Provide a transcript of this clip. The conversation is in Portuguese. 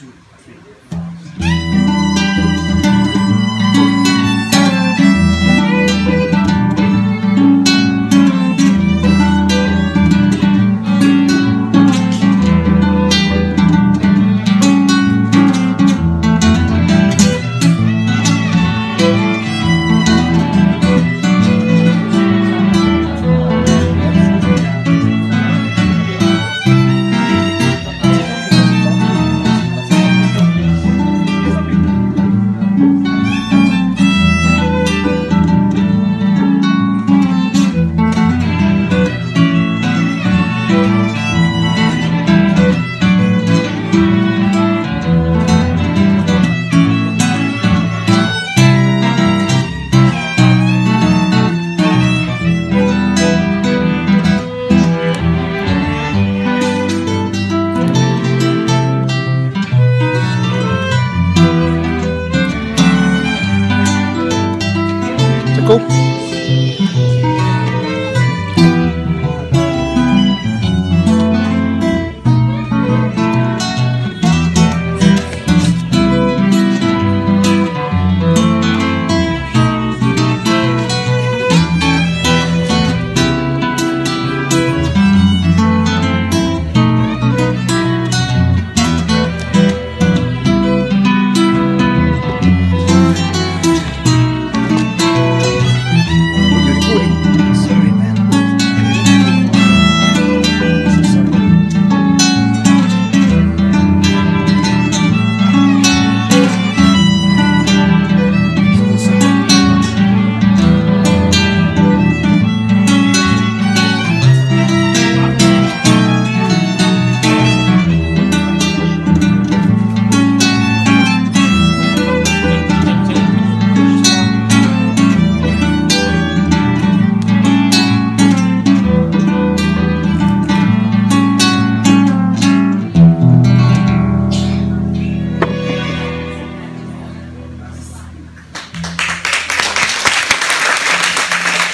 two, three. Circle.